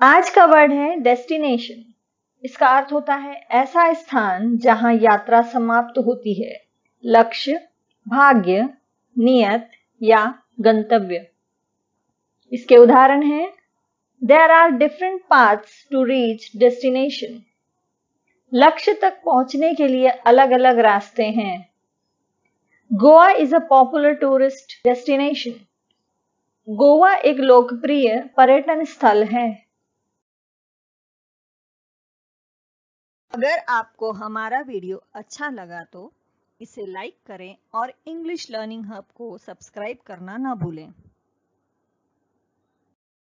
आज का वर्ड है डेस्टिनेशन इसका अर्थ होता है ऐसा स्थान जहाँ यात्रा समाप्त होती है। लक्ष्य, भाग्य, नियत या गंतव्य। इसके उदाहरण हैं there are different paths to reach destination लक्ष्य तक पहुँचने के लिए अलग अलग रास्ते हैं। Goa is a popular tourist destination Goa एक लोकप्रिय पर्यटन स्थल है। अगर आपको हमारा वीडियो अच्छा लगा तो इसे लाइक करें और इंग्लिश लर्निंग हब को सब्सक्राइब करना ना भूलें।